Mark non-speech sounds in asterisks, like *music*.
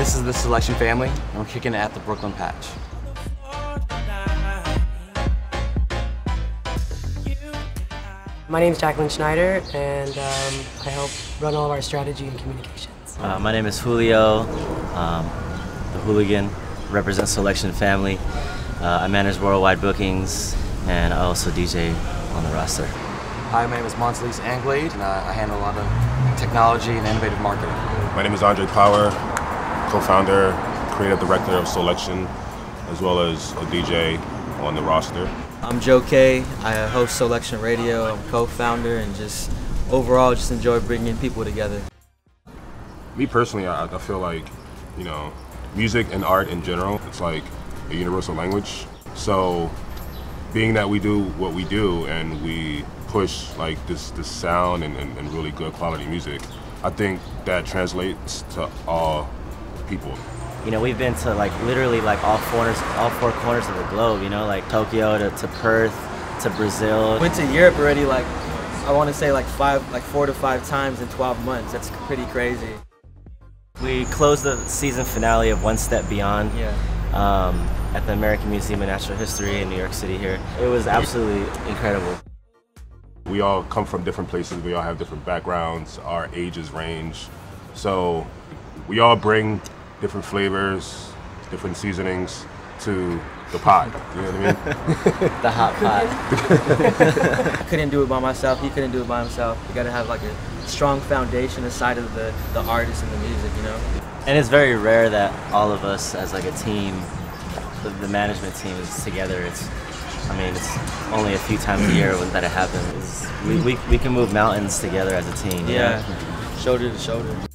This is the Soulection Family, and we're kicking it at the Brooklyn Patch. My name is Jacqueline Schneider, and um, I help run all of our strategy and communications. Uh, my name is Julio, um, the hooligan, represent Soulection Family. Uh, I manage worldwide bookings, and I also DJ on the roster. Hi, my name is Montalise Anglade, and uh, I handle a lot of technology and innovative marketing. My name is Andre Power, co-founder, creative director of Soulection, as well as a DJ on the roster. I'm Joe Kay. I host Soulection Radio. I'm co-founder and just overall just enjoy bringing people together. Me personally, I, I feel like, you know, music and art in general, it's like a universal language. So being that we do what we do and we push like this, this sound and, and, and really good quality music, I think that translates to all people. You know, we've been to like literally like all corners, all four corners of the globe. You know, like Tokyo to, to Perth to Brazil. Went to Europe already like I want to say like five, like four to five times in 12 months. That's pretty crazy. We closed the season finale of One Step Beyond. Yeah. Um, at the American Museum of Natural History in New York City here. It was absolutely incredible. We all come from different places, we all have different backgrounds, our ages range. So we all bring different flavors, different seasonings to the pot. You know what I mean? *laughs* the hot pot. *laughs* I couldn't do it by myself. He couldn't do it by himself. You got to have like a strong foundation aside of the the artist and the music, you know. And it's very rare that all of us as like a team, the, the management team is together. It's, I mean, it's only a few times a year that it happens. We, we, we can move mountains together as a team. Yeah, know? shoulder to shoulder.